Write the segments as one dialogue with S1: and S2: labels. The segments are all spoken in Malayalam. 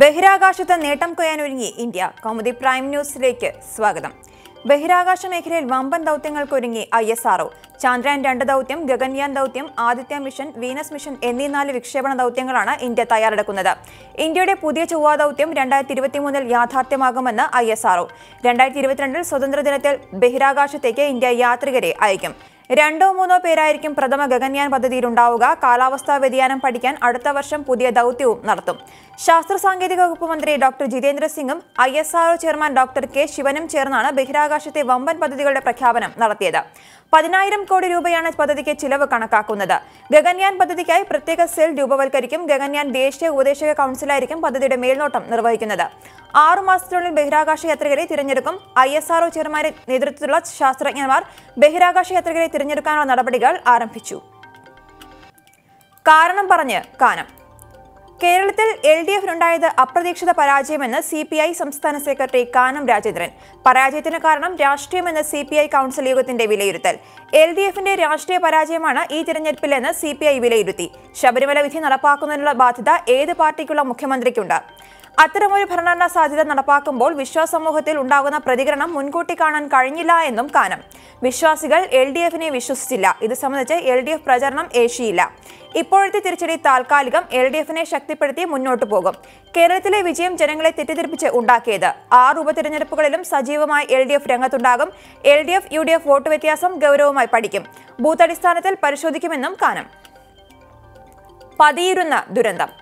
S1: ബഹിരാകാശത്ത് നേട്ടം കൊയ്യാനൊരുങ്ങി ഇന്ത്യ. കൗമുദി പ്രൈം ന്യൂസിലേക്ക് സ്വാഗതം. ബഹിരാകാശ മേഖലയിൽ വമ്പൻ ദൗത്യങ്ങൾക്കൊരുങ്ങി I S R O Chandrayaan രണ്ട് ദൗത്യം ഗഗൻയാൻ ദൗത്യം ആദിത്യ മിഷൻ വീനസ് മിഷൻ എന്നീ നാല് വിക്ഷേപണ ദൗത്യങ്ങളാണ് ഇന്ത്യ തയ്യാറെടുക്കുന്നത്. ഇന്ത്യയുടെ പുതിയ ചൊവ്വ ദൗത്യം രണ്ടായിരത്തി ഇരുപത്തിമൂന്നിൽ യാഥാർത്ഥ്യമാകുമെന്ന് ഐ എസ് ആർഒ രണ്ടായിരത്തി ഇരുപത്തിരണ്ടിൽ സ്വതന്ത്ര ദിനത്തിൽ ബഹിരാകാശത്തേക്ക് ഇന്ത്യ യാത്രികരെ അയക്കും. രണ്ടോ മൂന്നോ പേരായിരിക്കും പ്രഥമ ഗഗൻയാൻ പദ്ധതിയിലുണ്ടാവുക. കാലാവസ്ഥാ വ്യതിയാനം പഠിക്കാൻ അടുത്ത വർഷം പുതിയ ദൗത്യവും നടത്തും. ശാസ്ത്ര സാങ്കേതിക വകുപ്പ് മന്ത്രി ഡോക്ടർ ജിതേന്ദ്ര സിംഗും I S R O chairman doctor K. ശിവനും ചേർന്നാണ് ബഹിരാകാശത്തെ വമ്പൻ പദ്ധതികളുടെ പ്രഖ്യാപനം നടത്തിയത്. പതിനായിരം കോടി രൂപയാണ് പദ്ധതിക്ക് ചിലവ് കണക്കാക്കുന്നത്. ഗഗൻയാൻ പദ്ധതിക്കായി പ്രത്യേക സെൽ രൂപവൽക്കരിക്കും. ഗഗൻയാൻ ദേശീയ ഉപദേശക കൗൺസിലായിരിക്കും പദ്ധതിയുടെ മേൽനോട്ടം നിർവഹിക്കുന്നത്. ആറു മാസത്തിനുള്ളിൽ ബഹിരാകാശ യാത്രികരെ തിരഞ്ഞെടുക്കും. ഐ എസ് ആർഒ ചെയർമാന്റെ നേതൃത്വത്തിലുള്ള ശാസ്ത്രജ്ഞന്മാർ ബഹിരാകാശ യാത്രികരെ തിരഞ്ഞെടുക്കാനുള്ള നടപടികൾ ആരംഭിച്ചു. കാരണം പറഞ്ഞ് കാനം. കേരളത്തിൽ എൽ ഡി എഫിനുണ്ടായത് അപ്രതീക്ഷിത പരാജയമെന്ന് സി പി ഐ സംസ്ഥാന സെക്രട്ടറി കാനം രാജേന്ദ്രൻ. പരാജയത്തിന് കാരണം രാഷ്ട്രീയമെന്ന് സി പി ഐ കൗൺസിൽ യോഗത്തിന്റെ വിലയിരുത്തൽ. എൽ ഡി എഫിന്റെ രാഷ്ട്രീയ പരാജയമാണ് ഈ തിരഞ്ഞെടുപ്പിലെന്ന് സി പി ഐ വിലയിരുത്തി. ശബരിമല വിധി നടപ്പാക്കുന്നതിനുള്ള ബാധ്യത ഏത് പാർട്ടിക്കുള്ള മുഖ്യമന്ത്രിക്കുണ്ട്. അത്തരമൊരു ഭരണഘടനാ സാധ്യത നടപ്പാക്കുമ്പോൾ വിശ്വാസമൂഹത്തിൽ ഉണ്ടാകുന്ന പ്രതികരണം മുൻകൂട്ടി കാണാൻ കഴിഞ്ഞില്ല എന്നും കാനം. വിശ്വാസികൾ എൽ ഡി എഫിനെ വിശ്വസിച്ചില്ല. ഇത് സംബന്ധിച്ച് എൽ ഡി എഫ് പ്രചരണം ഏശിയില്ല. ഇപ്പോഴത്തെ തിരിച്ചടി താൽക്കാലികം എൽ ഡി എഫിനെ ശക്തിപ്പെടുത്തി മുന്നോട്ടു പോകും. കേരളത്തിലെ വിജയം ജനങ്ങളെ തെറ്റിദ്ധരിപ്പിച്ച് ഉണ്ടാക്കിയത്. ആറ് ഉപതെരഞ്ഞെടുപ്പുകളിലും സജീവമായി L D F രംഗത്തുണ്ടാകും. L D F U D F vote വ്യത്യാസം ഗൗരവമായി പഠിക്കും. ബൂത്ത് അടിസ്ഥാനത്തിൽ പരിശോധിക്കുമെന്നും കാനം. പതിയിരുന്ന ദുരന്തം.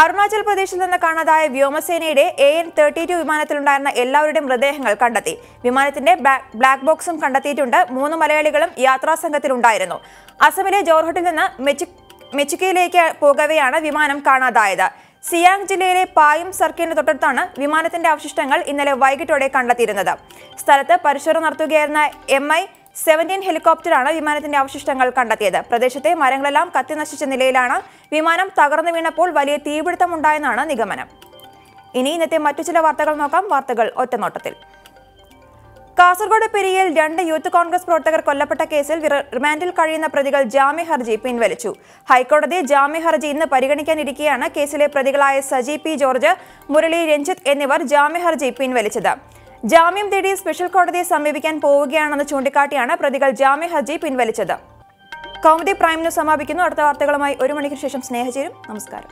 S1: അരുണാചൽ പ്രദേശിൽ നിന്ന് കാണാതായ വ്യോമസേനയുടെ എ എൻ തേർട്ടി ടു വിമാനത്തിലുണ്ടായിരുന്ന എല്ലാവരുടെയും മൃതദേഹങ്ങൾ കണ്ടെത്തി. വിമാനത്തിന്റെ ബ്ലാക്ക് ബോക്സും കണ്ടെത്തിയിട്ടുണ്ട്. മൂന്ന് മലയാളികളും യാത്രാ സംഘത്തിലുണ്ടായിരുന്നു. അസമിലെ ജോർഹട്ടിൽ നിന്ന് മെച്ചു മെച്ചുക്കയിലേക്ക് പോകവെയാണ് വിമാനം കാണാതായത്. സിയാങ് ജില്ലയിലെ പായും സർക്കിളിന് തൊട്ടടുത്താണ് വിമാനത്തിന്റെ അവശിഷ്ടങ്ങൾ ഇന്നലെ വൈകിട്ടോടെ കണ്ടെത്തിയിരുന്നത്. സ്ഥലത്ത് പരിശോധന നടത്തുകയായിരുന്ന എം ഐ സെവന്റീൻ ഹെലികോപ്റ്ററാണ് വിമാനത്തിന്റെ അവശിഷ്ടങ്ങൾ കണ്ടെത്തിയത്. പ്രദേശത്തെ മരങ്ങളെല്ലാം കത്തിനശിച്ച നിലയിലാണ് വിമാനം തകർന്നു വീണപ്പോൾ വലിയ തീപിടുത്തമുണ്ടായെന്നാണ് നിഗമനം. ഇനി ഇന്നത്തെ മറ്റു ചില വാർത്തകൾ നോക്കാം. വാർത്തകൾ ഒറ്റനോട്ടത്തിൽ. കാസർഗോഡ് പെരിയയിൽ രണ്ട് യൂത്ത് കോൺഗ്രസ് പ്രവർത്തകർ കൊല്ലപ്പെട്ട കേസിൽ റിമാൻഡിൽ കഴിയുന്ന പ്രതികൾ ജാമ്യ ഹർജി പിൻവലിച്ചു. ഹൈക്കോടതി ജാമ്യ ഹർജി ഇന്ന് പരിഗണിക്കാനിരിക്കെയാണ് കേസിലെ പ്രതികളായ സജി പി ജോർജ് മുരളി രഞ്ജിത്ത് എന്നിവർ ജാമ്യ ഹർജി പിൻവലിച്ചത്. ജാമ്യം തേടി സ്പെഷ്യൽ കോടതിയെ സമീപിക്കാൻ പോവുകയാണെന്ന് ചൂണ്ടിക്കാട്ടിയാണ് പ്രതികൾ ജാമ്യ ഹർജി പിൻവലിച്ചത്. കൗമുദി പ്രൈം ന്യൂസ് സമാപിക്കുന്നു. അടുത്ത വാർത്തകളുമായി ഒരു മണിക്ക് ശേഷം സ്നേഹചേരും. നമസ്കാരം.